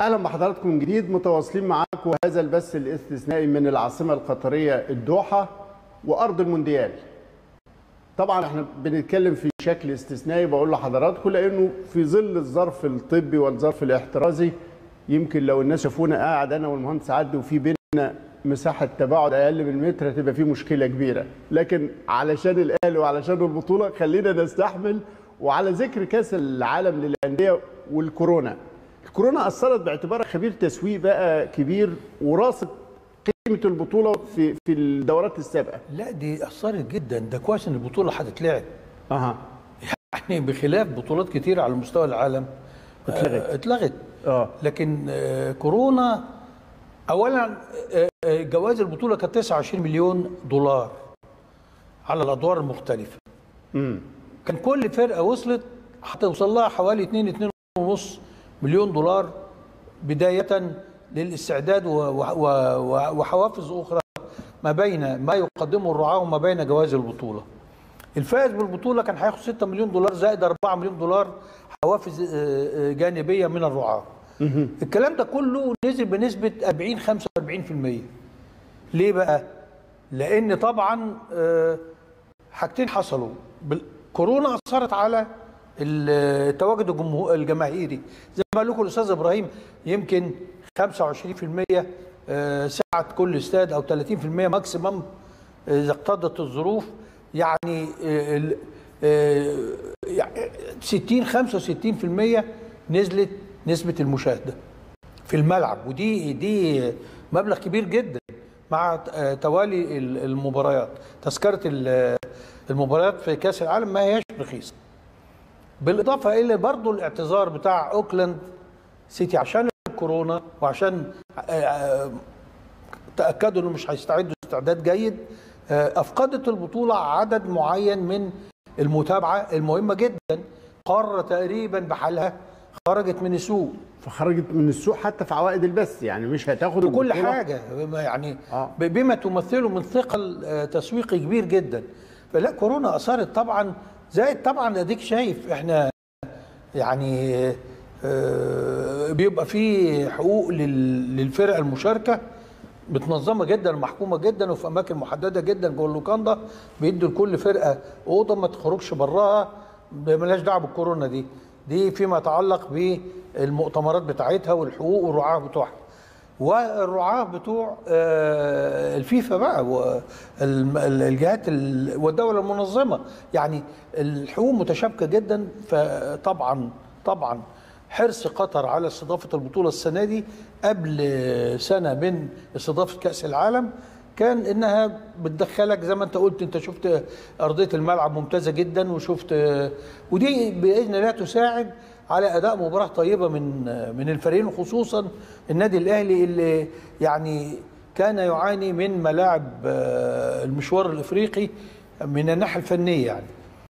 أهلا بحضراتكم من جديد متواصلين معاكم هذا البث الاستثنائي من العاصمة القطرية الدوحة وأرض المونديال. طبعا إحنا بنتكلم في شكل استثنائي بقول لحضراتكم لأنه في ظل الظرف الطبي والظرف الاحترازي يمكن لو الناس شافونا قاعد أنا والمهندس عدي وفي بيننا مساحة تباعد أقل من متر هتبقى في مشكلة كبيرة، لكن علشان الأهلي وعلشان البطولة خلينا نستحمل وعلى ذكر كأس العالم للأندية والكورونا الكورونا أثرت باعتبارك خبير تسويق بقى كبير وراصد قيمة البطولة في في الدورات السابقة. لا دي أثرت جدا. ده كويس إن البطولة هتتلعب. أها. يعني بخلاف بطولات كتير على مستوى العالم اتلغت. آه، اتلغت. آه. لكن آه، كورونا اولا آه، آه، جوائز البطولة كانت 29 مليون دولار على الأدوار المختلفة. امم كان كل فرقة وصلت هتوصل لها حوالي 2 2 ونص مليون دولار بداية للاستعداد وحوافز أخرى ما بين ما يقدمه الرعاة وما بين جوائز البطولة. الفائز بالبطولة كان هياخد 6 مليون دولار زائد 4 مليون دولار حوافز آه، آه، جانبية من الرعاة. الكلام ده كله نزل بنسبة 40 45%. ليه بقى؟ لأن طبعا آه، حاجتين حصلوا كورونا أثرت على التواجد الجماهيري. زي ما قال لكم الأستاذ إبراهيم يمكن 25% آه، سعه كل استاد أو 30% ماكسيمم إذا اقتضت الظروف. يعني آه، ال- آه، يعني 60 65% نزلت نسبة المشاهدة في الملعب. ودي دي مبلغ كبير جدا مع آه، توالي ال- المباريات. تذكرة ال- المباريات في كأس العالم ما هياش رخيصة. بالإضافة إلى برضو الاعتذار بتاع أوكلاند سيتي عشان الكورونا وعشان آه، آه، تأكدوا إنه مش هيستعدوا استعداد جيد آه، أفقدت البطولة عدد معين من المتابعة المهمة جدا قارة تقريبا بحالها خرجت من السوق. فخرجت من السوق حتى في عوائد البث يعني مش هتاخد البطولة- حاجة بما يعني آه. بما تمثله من ثقل تسويقي كبير جدا. فلا كورونا اثرت طبعا زائد طبعا اديك شايف إحنا يعني آه، بيبقى في حقوق لل- للفرق المشاركة متنظمة جدا محكومة جدا وفي أماكن محددة جدا جوه اللوكاندا بيدوا لكل فرقة أوضة ما تخرجش براها ملهاش دعوة بالكورونا دي. دي فيما يتعلق بالمؤتمرات بتاعتها والحقوق والرعاة بتوعها. والرعاة بتوع آه، الفيفا بقى والجهات والدولة المنظمة. يعني الحقوق متشابكة جدا فطبعا طبعا حرص قطر على استضافة البطولة السنة دي قبل سنة من استضافة كأس العالم كان إنها بتدخلك زي ما أنت قلت أنت شفت أرضية الملعب ممتازة جدا وشفت ودي بإذن الله تساعد على أداء مباراة طيبة من من الفريقين وخصوصا النادي الأهلي اللي يعني كان يعاني من ملاعب آه، المشوار الإفريقي من الناحية الفنية يعني.